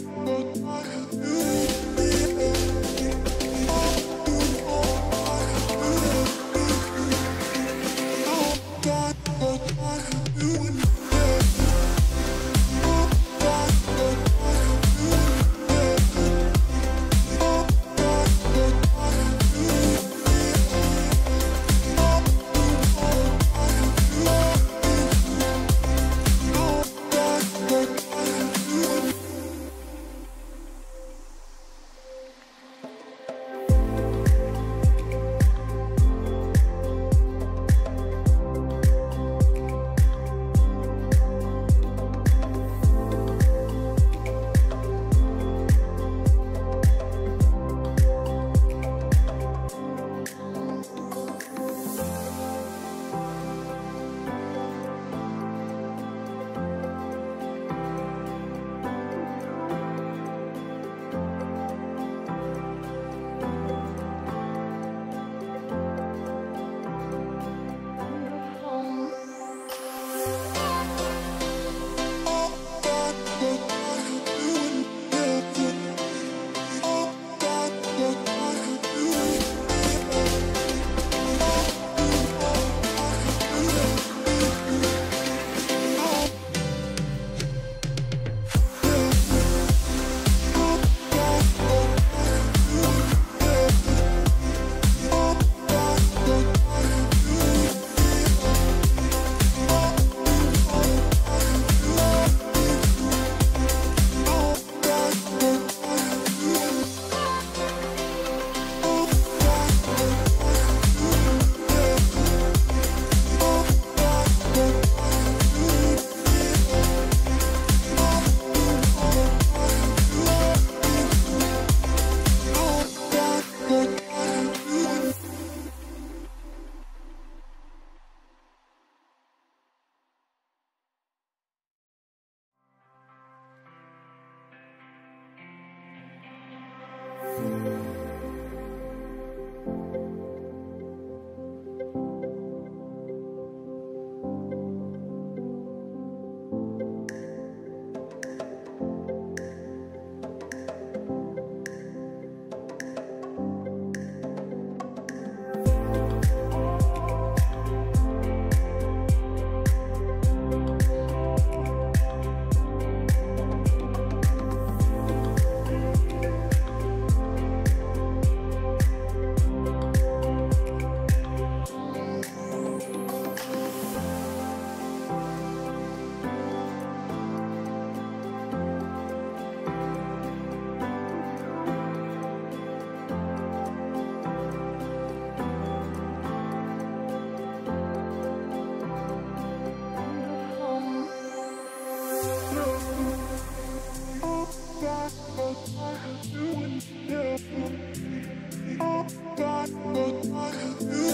But I do. Oh, God, oh, God.